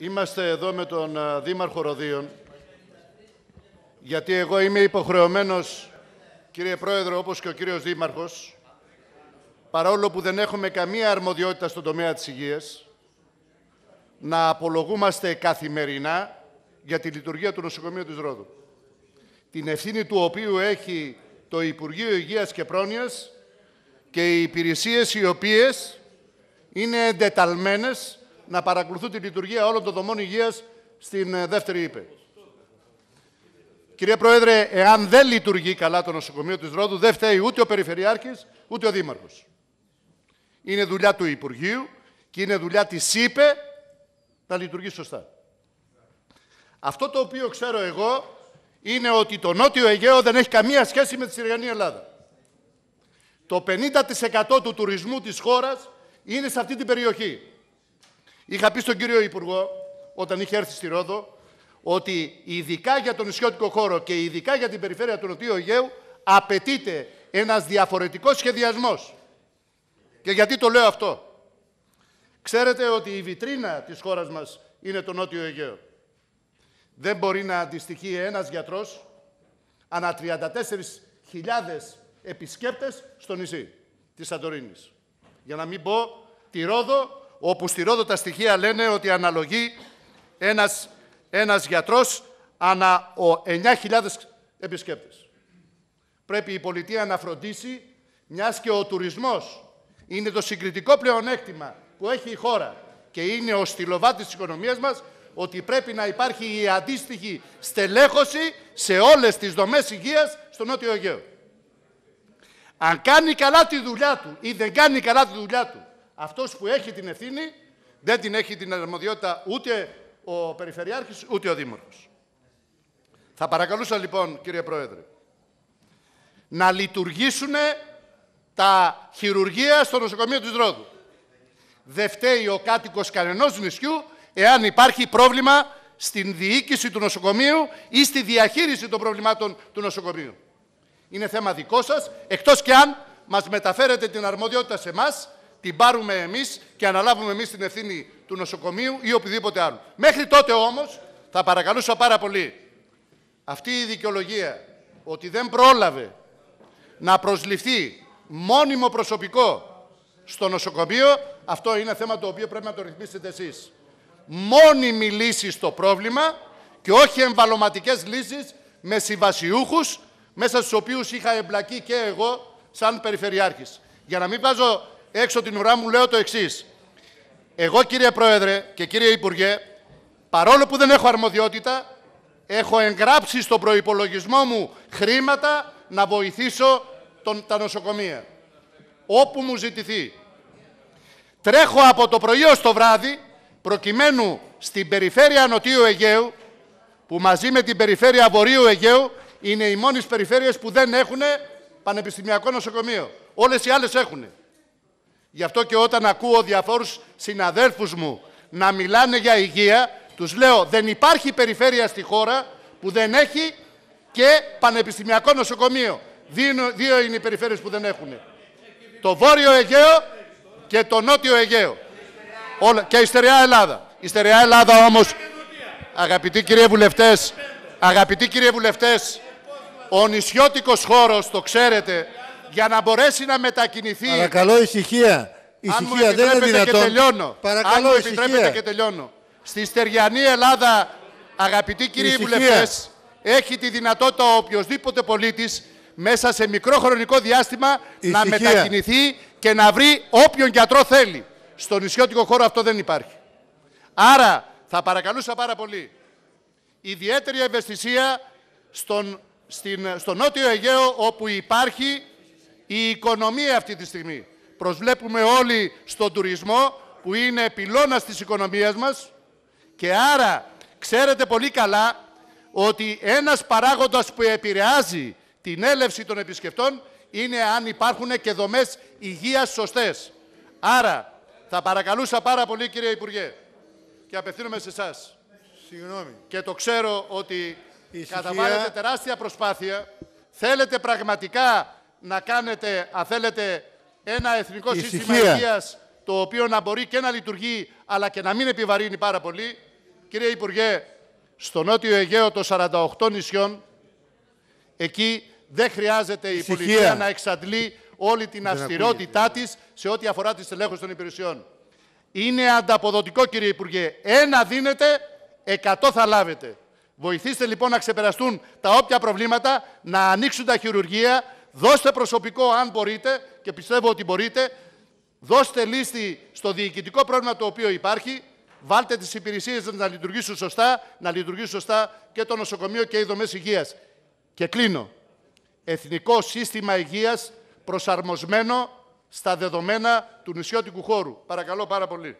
Είμαστε εδώ με τον ε, Δήμαρχο Ροδίων, γιατί εγώ είμαι υποχρεωμένος, κύριε Πρόεδρε, όπως και ο κύριος Δήμαρχος, παρόλο που δεν έχουμε καμία αρμοδιότητα στον τομέα της υγείας, να απολογούμαστε καθημερινά για τη λειτουργία του νοσοκομείου της Ρόδου. Την ευθύνη του οποίου έχει το Υπουργείο Υγείας και Πρόνοιας και οι υπηρεσίες οι οποίες είναι εντεταλμένες να παρακολουθούν τη λειτουργία όλων των δομών υγείας στην ε, δεύτερη ΥΠΕ. Κύριε Πρόεδρε, εάν δεν λειτουργεί καλά το νοσοκομείο της Ρόδου, δεν φταίει ούτε ο Περιφερειάρχης, ούτε ο Δήμαρχος. Είναι δουλειά του Υπουργείου και είναι δουλειά της ΥΠΕ να λειτουργεί σωστά. Αυτό το οποίο ξέρω εγώ είναι ότι το Νότιο Αιγαίο δεν έχει καμία σχέση με τη Συριανή Ελλάδα. Το 50% του τουρισμού της χώρας είναι σε αυτή την περιοχή. Είχα πει στον κύριο Υπουργό, όταν είχε έρθει στη Ρόδο, ότι ειδικά για τον νησιώτικο χώρο και ειδικά για την περιφέρεια του Νοτιού Αιγαίου απαιτείται ένας διαφορετικός σχεδιασμός. Και γιατί το λέω αυτό; Ξέρετε ότι η βιτρίνα της χώρας μας είναι το Νότιο Αιγαίο. Δεν μπορεί να αντιστοιχεί ένας γιατρός ανά 34.000 επισκέπτες στο νησί της Σαντορίνης. Για να μην πω τη Ρόδο, όπου στη Ρόδο τα στοιχεία λένε ότι αναλογεί ένας, ένας γιατρός ανά 9.000 επισκέπτες. Πρέπει η πολιτεία να φροντίσει, μιας και ο τουρισμός είναι το συγκριτικό πλεονέκτημα που έχει η χώρα και είναι ο στυλοβάτης της οικονομίας μας, ότι πρέπει να υπάρχει η αντίστοιχη στελέχωση σε όλες τις δομές υγείας στο Νότιο Αιγαίο. Αν κάνει καλά τη δουλειά του ή δεν κάνει καλά τη δουλειά του, αυτός που έχει την ευθύνη δεν την έχει την αρμοδιότητα ούτε ο Περιφερειάρχης ούτε ο Δήμαρχος. Θα παρακαλούσα λοιπόν κύριε Πρόεδρε να λειτουργήσουν τα χειρουργεία στο νοσοκομείο της Ρόδου. Δεν φταίει ο κάτοικος κανενός νησιού εάν υπάρχει πρόβλημα στην διοίκηση του νοσοκομείου ή στη διαχείριση των προβλημάτων του νοσοκομείου. Είναι θέμα δικό σας, εκτός και αν μας μεταφέρετε την αρμοδιότητα σε εμάς, την πάρουμε εμείς και αναλάβουμε εμείς την ευθύνη του νοσοκομείου ή οποιοδήποτε άλλο. Μέχρι τότε όμως θα παρακαλούσα πάρα πολύ αυτή η δικαιολογία ότι δεν πρόλαβε να προσληφθεί μόνιμο προσωπικό στο νοσοκομείο, αυτό είναι θέμα το οποίο πρέπει να το ρυθμίσετε εσείς. Μόνιμη λύση στο πρόβλημα και όχι εμβαλωματικές λύσεις με συμβασιούχους μέσα στους οποίους είχα εμπλακεί και εγώ σαν Περιφερειάρχης. Για να μην βάζω έξω την ουρά μου λέω το εξής. Εγώ κύριε Πρόεδρε και κύριε Υπουργέ, παρόλο που δεν έχω αρμοδιότητα, έχω εγγράψει στο προϋπολογισμό μου χρήματα να βοηθήσω τον, τα νοσοκομεία. Όπου μου ζητηθεί. Τρέχω από το πρωί ως το βράδυ, προκειμένου στην περιφέρεια Νοτιού Αιγαίου, που μαζί με την περιφέρεια Βορείου Αιγαίου είναι οι μόνες περιφέρειες που δεν έχουν πανεπιστημιακό νοσοκομείο. Όλες οι άλλες έχουν. Γι' αυτό και όταν ακούω διαφόρους συναδέλφους μου να μιλάνε για υγεία, τους λέω δεν υπάρχει περιφέρεια στη χώρα που δεν έχει και πανεπιστημιακό νοσοκομείο. Δύο, δύο είναι οι περιφέρειες που δεν έχουν. Το Βόρειο Αιγαίο και το Νότιο Αιγαίο. Όλα, και η Στερεά Ελλάδα. Η Στερεά Ελλάδα όμως, αγαπητοί κύριε βουλευτές, αγαπητοί κύριε βουλευτές, ο νησιώτικος χώρος, το ξέρετε, για να μπορέσει να μετακινηθεί... Παρακαλώ ησυχία. Ησυχία δεν είναι δυνατόν. Και τελειώνω. Παρακαλώ Αν μου επιτρέπετε ησυχία. και τελειώνω. Στη στεριανή Ελλάδα, αγαπητοί κύριοι Ησυχία. βουλευτές, έχει τη δυνατότητα ο οποιοδήποτε πολίτης μέσα σε μικρό χρονικό διάστημα να Ησυχία. μετακινηθεί και να βρει όποιον γιατρό θέλει. Στο νησιώτικο χώρο αυτό δεν υπάρχει. Άρα θα παρακαλούσα πάρα πολύ ιδιαίτερη ευαισθησία στον, στην, στο Νότιο Αιγαίο όπου υπάρχει η οικονομία αυτή τη στιγμή. Προσβλέπουμε όλοι στον τουρισμό που είναι πυλώνας της οικονομίας μας και άρα ξέρετε πολύ καλά ότι ένας παράγοντας που επηρεάζει την έλευση των επισκεπτών είναι αν υπάρχουν και δομές υγείας σωστές. Άρα θα παρακαλούσα πάρα πολύ κύριε Υπουργέ και απευθύνομαι σε εσάς Συγγνώμη. και το ξέρω ότι Ησυχία. καταβάλλετε τεράστια προσπάθεια. Θέλετε πραγματικά να κάνετε, αν θέλετε, ένα εθνικό σύστημα Ησυχία. υγείας το οποίο να μπορεί και να λειτουργεί αλλά και να μην επιβαρύνει πάρα πολύ. Κύριε Υπουργέ, στο Νότιο Αιγαίο των 48 νησιών, εκεί δεν χρειάζεται η Ησυχία. πολιτεία να εξαντλεί όλη την αυστηρότητά της σε ό,τι αφορά τη στελέχωση των υπηρεσιών. Είναι ανταποδοτικό, κύριε Υπουργέ. Ένα δίνετε, εκατό θα λάβετε. Βοηθήστε λοιπόν να ξεπεραστούν τα όποια προβλήματα, να ανοίξουν τα χειρουργεία, δώστε προσωπικό αν μπορείτε και πιστεύω ότι μπορείτε, δώστε λύση στο διοικητικό πρόβλημα το οποίο υπάρχει, βάλτε τις υπηρεσίες να λειτουργήσουν σωστά, να λειτουργήσουν σωστά και το νοσοκομείο και οι δομές υγείας. Και κλείνω. Εθνικό σύστημα υγείας προσαρμοσμένο στα δεδομένα του νησιώτικου χώρου. Παρακαλώ πάρα πολύ.